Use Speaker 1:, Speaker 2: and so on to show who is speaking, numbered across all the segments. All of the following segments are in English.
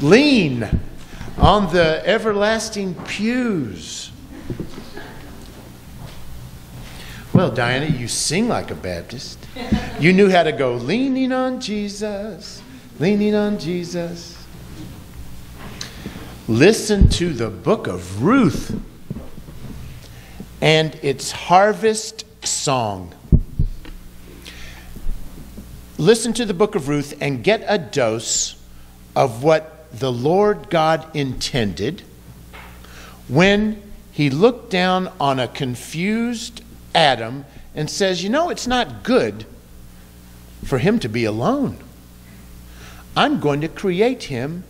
Speaker 1: Lean on the everlasting pews. Well, Diana, you sing like a Baptist. You knew how to go leaning on Jesus, leaning on Jesus. Listen to the book of Ruth and its harvest song. Listen to the book of Ruth and get a dose of what the Lord God intended when he looked down on a confused Adam and says, You know, it's not good for him to be alone. I'm going to create him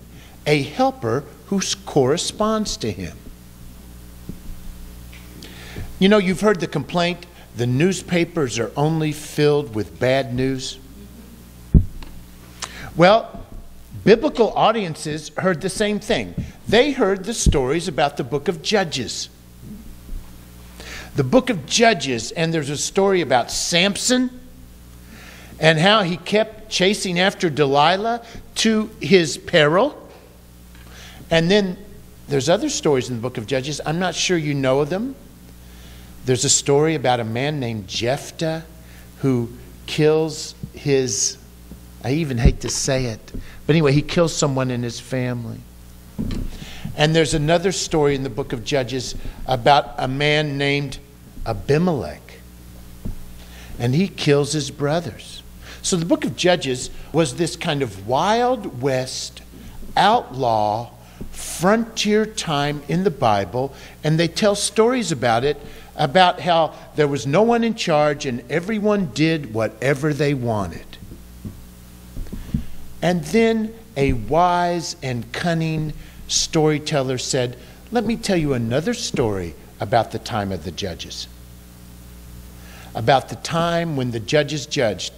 Speaker 1: a helper who corresponds to him. You know, you've heard the complaint the newspapers are only filled with bad news. Well, biblical audiences heard the same thing. They heard the stories about the book of Judges. The book of Judges, and there's a story about Samson and how he kept chasing after Delilah to his peril. And then there's other stories in the book of Judges. I'm not sure you know of them. There's a story about a man named Jephthah who kills his, I even hate to say it, but anyway, he kills someone in his family. And there's another story in the book of Judges about a man named Abimelech. And he kills his brothers. So the book of Judges was this kind of Wild West outlaw frontier time in the Bible, and they tell stories about it about how there was no one in charge and everyone did whatever they wanted. And then a wise and cunning storyteller said, Let me tell you another story about the time of the judges. About the time when the judges judged.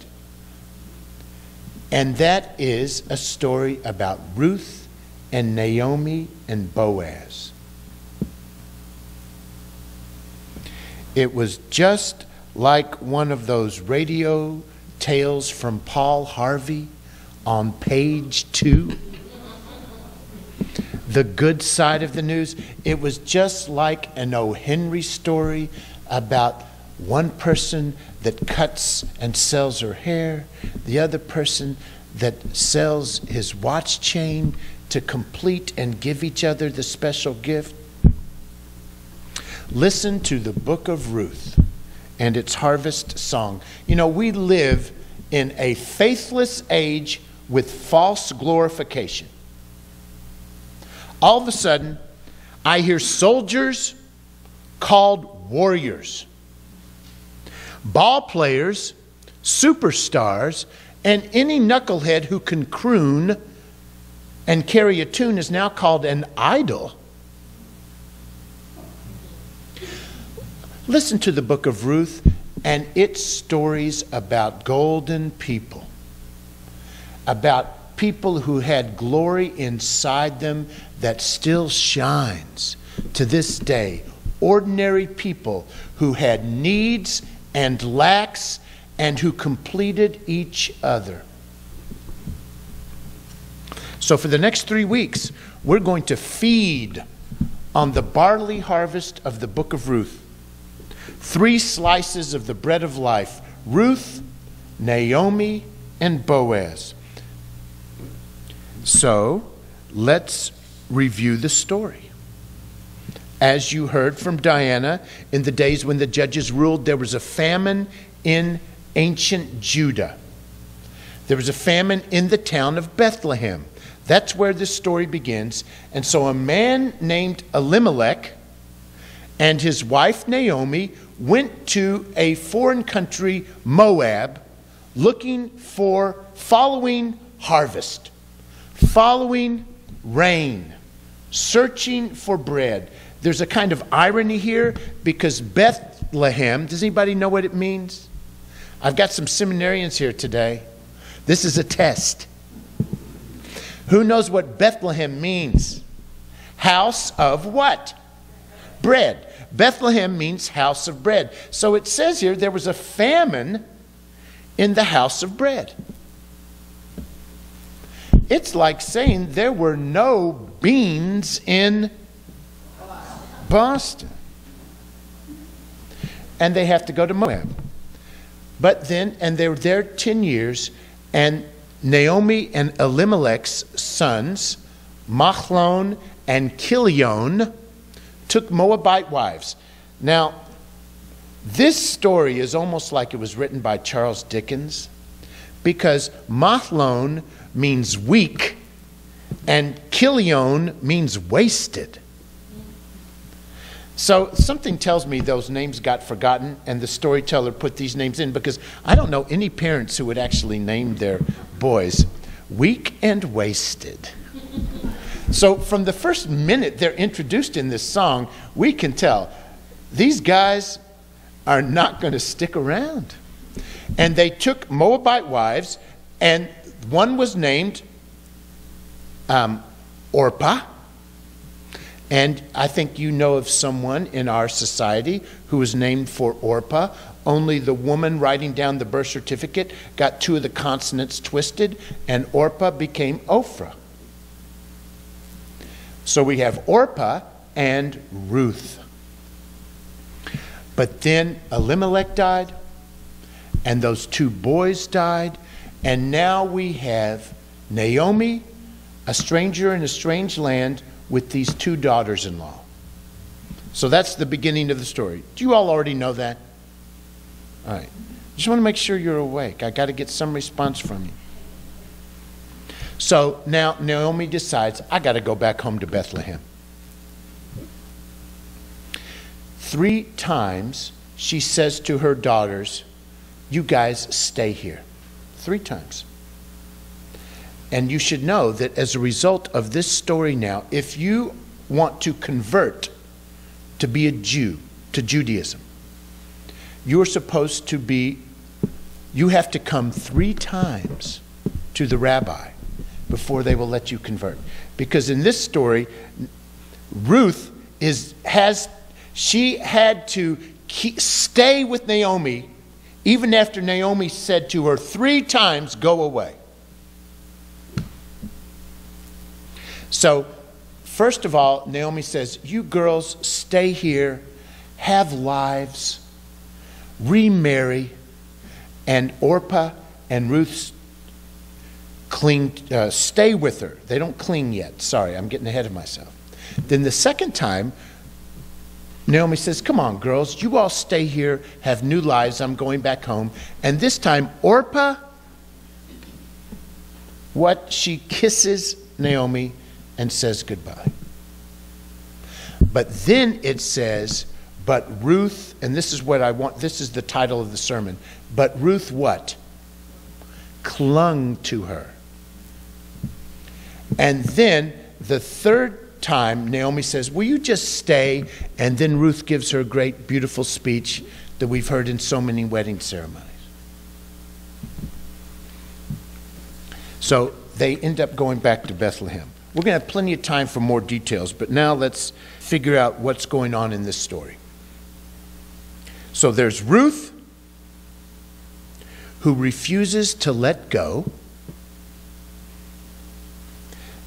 Speaker 1: And that is a story about Ruth and Naomi and Boaz. It was just like one of those radio tales from Paul Harvey on page two. The good side of the news. It was just like an O. Henry story about one person that cuts and sells her hair, the other person that sells his watch chain to complete and give each other the special gift. Listen to the book of Ruth and its harvest song. You know, we live in a faithless age with false glorification. All of a sudden, I hear soldiers called warriors, ball players, superstars, and any knucklehead who can croon and carry a tune is now called an idol. Listen to the book of Ruth and its stories about golden people, about people who had glory inside them that still shines to this day. Ordinary people who had needs and lacks and who completed each other. So, for the next three weeks, we're going to feed on the barley harvest of the book of Ruth three slices of the bread of life Ruth, Naomi, and Boaz. So let's review the story. As you heard from Diana, in the days when the judges ruled, there was a famine in ancient Judah. There was a famine in the town of Bethlehem. That's where this story begins. And so a man named Elimelech and his wife Naomi went to a foreign country, Moab, looking for following harvest, following rain, searching for bread. There's a kind of irony here because Bethlehem, does anybody know what it means? I've got some seminarians here today. This is a test. Who knows what Bethlehem means? House of what? Bread. Bethlehem means house of bread. So it says here there was a famine in the house of bread. It's like saying there were no beans in Boston. And they have to go to Moab. But then, and they were there 10 years, and Naomi and Elimelech's sons, Machlon and Kilion, took Moabite wives. Now, this story is almost like it was written by Charles Dickens because Machlon means weak and Kilion means wasted. So something tells me those names got forgotten and the storyteller put these names in because I don't know any parents who would actually name their boys weak and wasted. So from the first minute they're introduced in this song, we can tell these guys are not going to stick around. And they took Moabite wives, and one was named um, Orpah. And I think you know of someone in our society who was named for Orpah. Only the woman writing down the birth certificate got two of the consonants twisted, and Orpah became Oprah. So we have Orpah and Ruth. But then Elimelech died, and those two boys died, and now we have Naomi, a stranger in a strange land, with these two daughters in law. So that's the beginning of the story. Do you all already know that? All right. Just want to make sure you're awake. I got to get some response from you. So now Naomi decides, I got to go back home to Bethlehem. Three times she says to her daughters, You guys stay here. Three times. And you should know that as a result of this story now, if you want to convert to be a Jew, to Judaism, you're supposed to be, you have to come three times to the rabbi before they will let you convert. Because in this story, Ruth is, has she had to keep, stay with Naomi even after Naomi said to her three times, Go away. So, first of all, Naomi says, You girls stay here, have lives, remarry, and Orpah and Ruth cling, uh, stay with her. They don't cling yet. Sorry, I'm getting ahead of myself. Then the second time, Naomi says, Come on, girls, you all stay here, have new lives. I'm going back home. And this time, Orpah, what? She kisses Naomi and says goodbye. But then it says, But Ruth, and this is what I want, this is the title of the sermon. But Ruth, what? Clung to her. And then the third time, Naomi says, Will you just stay? And then Ruth gives her great, beautiful speech that we've heard in so many wedding ceremonies. So they end up going back to Bethlehem. We're going to have plenty of time for more details, but now let's figure out what's going on in this story. So there's Ruth, who refuses to let go.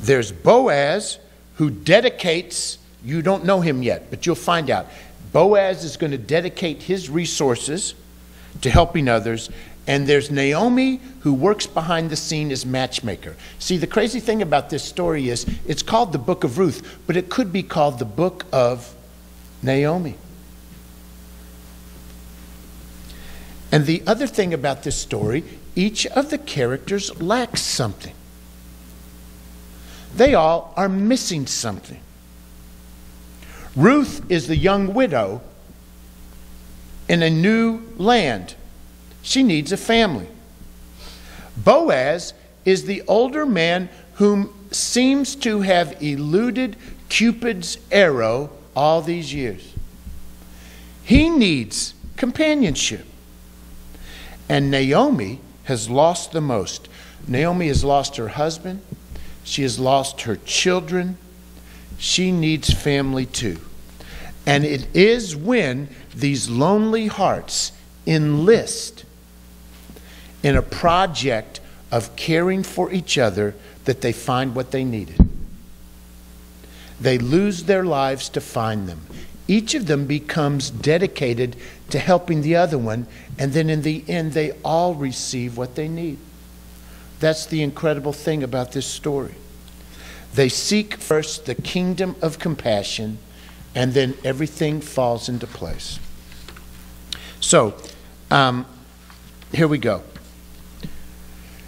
Speaker 1: There's Boaz, who dedicates, you don't know him yet, but you'll find out. Boaz is going to dedicate his resources to helping others. And there's Naomi who works behind the scene as matchmaker. See, the crazy thing about this story is it's called the Book of Ruth, but it could be called the Book of Naomi. And the other thing about this story, each of the characters lacks something they all are missing something. Ruth is the young widow in a new land. She needs a family. Boaz is the older man whom seems to have eluded Cupid's arrow all these years. He needs companionship. And Naomi has lost the most. Naomi has lost her husband. She has lost her children. She needs family too. And it is when these lonely hearts enlist in a project of caring for each other that they find what they needed. They lose their lives to find them. Each of them becomes dedicated to helping the other one, and then in the end, they all receive what they need. That's the incredible thing about this story. They seek first the kingdom of compassion, and then everything falls into place. So, um, here we go.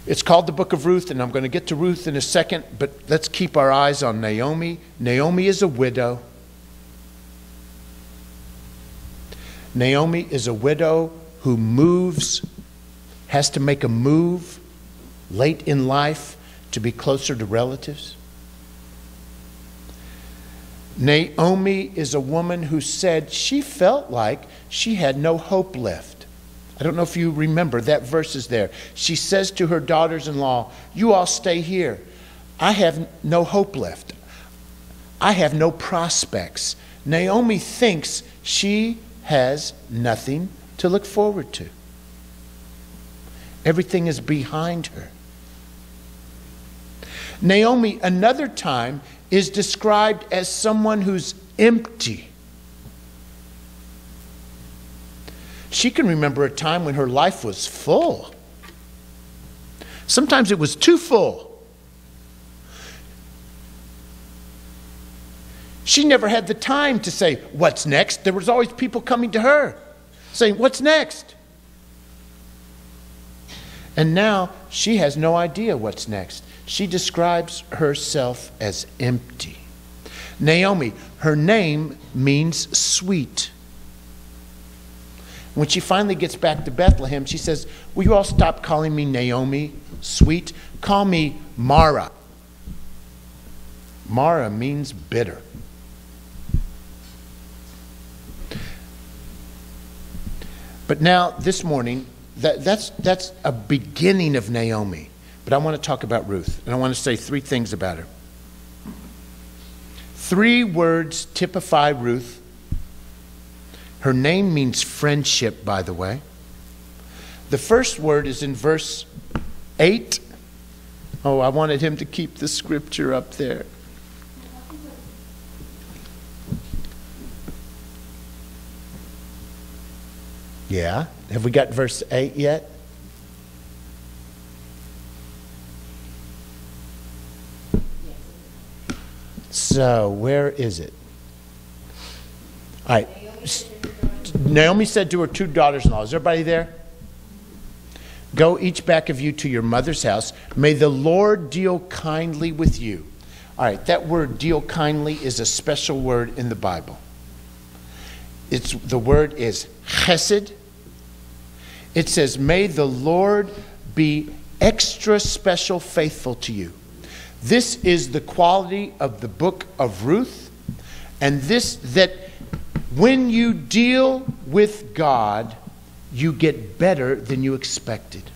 Speaker 1: It's called the book of Ruth, and I'm going to get to Ruth in a second, but let's keep our eyes on Naomi. Naomi is a widow. Naomi is a widow who moves, has to make a move late in life to be closer to relatives. Naomi is a woman who said she felt like she had no hope left. I don't know if you remember, that verse is there. She says to her daughters in law, You all stay here. I have no hope left. I have no prospects. Naomi thinks she has nothing to look forward to. Everything is behind her. Naomi, another time, is described as someone who's empty. She can remember a time when her life was full. Sometimes it was too full. She never had the time to say, What's next? There was always people coming to her saying, What's next? And now she has no idea what's next. She describes herself as empty. Naomi, her name means sweet. When she finally gets back to Bethlehem, she says, Will you all stop calling me Naomi, sweet? Call me Mara. Mara means bitter. But now, this morning, that, that's, that's a beginning of Naomi. But I want to talk about Ruth, and I want to say three things about her. Three words typify Ruth her name means friendship, by the way. The first word is in verse 8. Oh, I wanted him to keep the scripture up there. Yeah. Have we got verse 8 yet? So, where is it? All right. Naomi said to her two daughters in law, Is everybody there? Go each back of you to your mother's house. May the Lord deal kindly with you. All right, that word deal kindly is a special word in the Bible. It's, the word is chesed. It says, May the Lord be extra special faithful to you. This is the quality of the book of Ruth, and this that when you deal with God, you get better than you expected.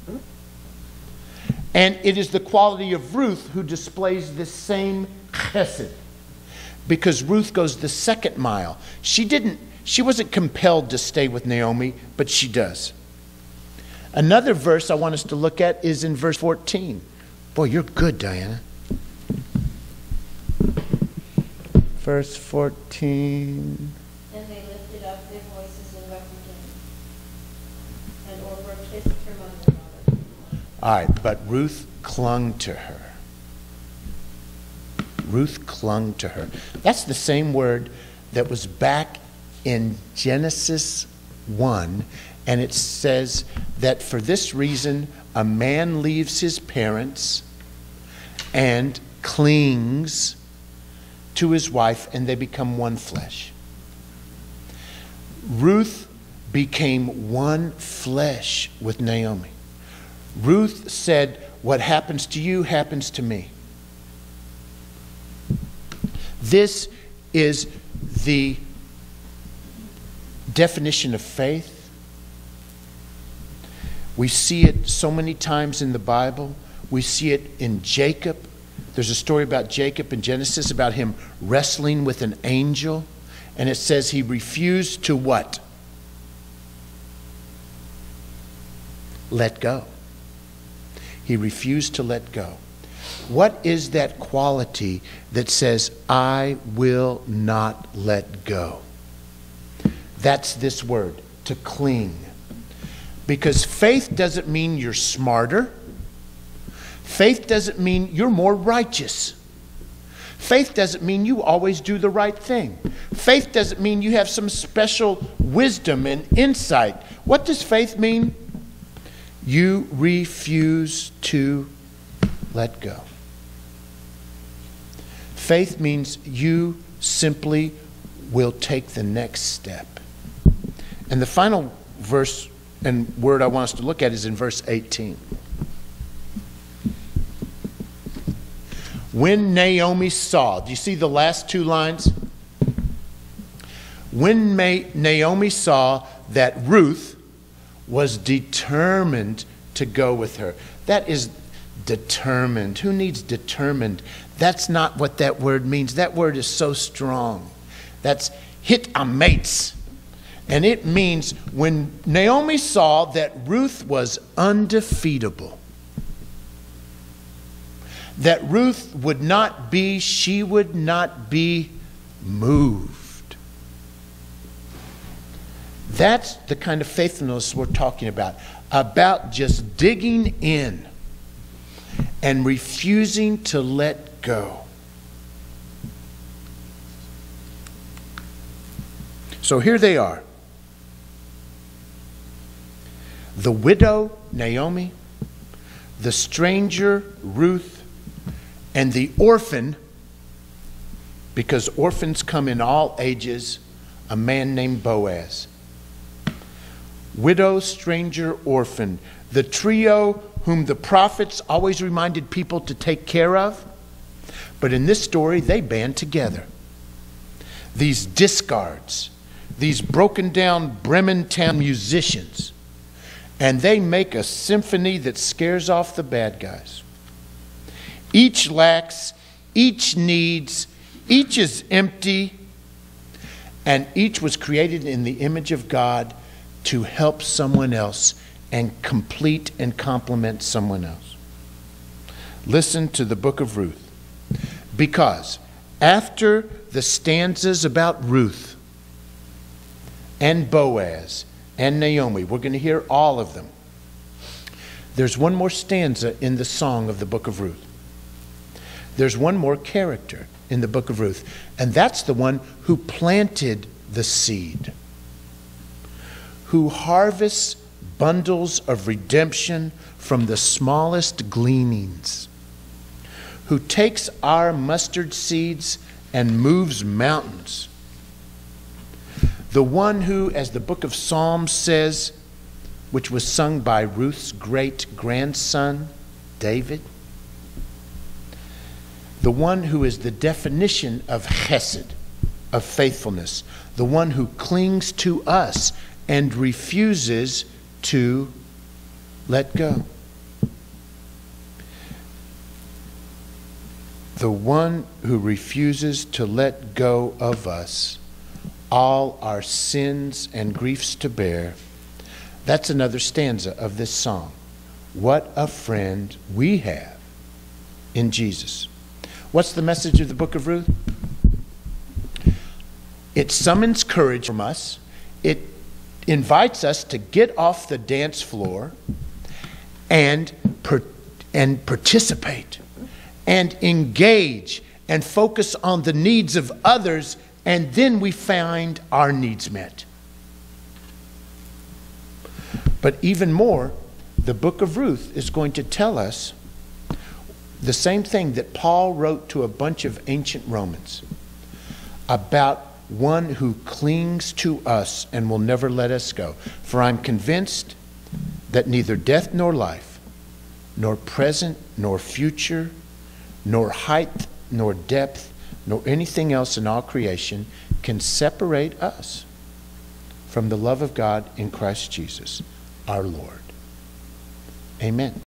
Speaker 1: And it is the quality of Ruth who displays this same chesed. Because Ruth goes the second mile. She didn't she wasn't compelled to stay with Naomi, but she does. Another verse I want us to look at is in verse 14. Boy, you're good, Diana. Verse 14. and they lifted up their voices and wept again All right, but Ruth clung to her. Ruth clung to her. That's the same word that was back in Genesis 1, and it says that for this reason, a man leaves his parents and clings to his wife, and they become one flesh. Ruth became one flesh with Naomi. Ruth said, What happens to you happens to me. This is the definition of faith. We see it so many times in the Bible. We see it in Jacob. There's a story about Jacob in Genesis about him wrestling with an angel, and it says he refused to what? Let go. He refused to let go. What is that quality that says, I will not let go? That's this word, to cling. Because faith doesn't mean you're smarter. Faith doesn't mean you're more righteous. Faith doesn't mean you always do the right thing. Faith doesn't mean you have some special wisdom and insight. What does faith mean? You refuse to let go. Faith means you simply will take the next step. And the final verse and word I want us to look at is in verse 18. When Naomi saw, do you see the last two lines? When Naomi saw that Ruth was determined to go with her. That is determined. Who needs determined? That's not what that word means. That word is so strong. That's hit a mates. And it means when Naomi saw that Ruth was undefeatable, that Ruth would not be, she would not be moved. That's the kind of faithfulness we're talking about, about just digging in and refusing to let go. So here they are. The widow, Naomi, the stranger, Ruth, and the orphan, because orphans come in all ages, a man named Boaz. Widow, stranger, orphan, the trio whom the prophets always reminded people to take care of. But in this story, they band together. These discards, these broken down Bremen town musicians, and they make a symphony that scares off the bad guys. Each lacks, each needs, each is empty, and each was created in the image of God to help someone else and complete and complement someone else. Listen to the book of Ruth. Because after the stanzas about Ruth and Boaz and Naomi, we're going to hear all of them. There's one more stanza in the song of the book of Ruth there's one more character in the book of Ruth, and that's the one who planted the seed, who harvests bundles of redemption from the smallest gleanings, who takes our mustard seeds and moves mountains. The one who, as the book of Psalms says, which was sung by Ruth's great grandson, David, the one who is the definition of chesed, of faithfulness, the one who clings to us and refuses to let go. The one who refuses to let go of us, all our sins and griefs to bear. That's another stanza of this song. What a friend we have in Jesus. What's the message of the book of Ruth? It summons courage from us. It invites us to get off the dance floor and, per, and participate and engage and focus on the needs of others, and then we find our needs met. But even more, the book of Ruth is going to tell us the same thing that Paul wrote to a bunch of ancient Romans about one who clings to us and will never let us go. For I'm convinced that neither death nor life, nor present nor future, nor height nor depth, nor anything else in all creation can separate us from the love of God in Christ Jesus, our Lord. Amen.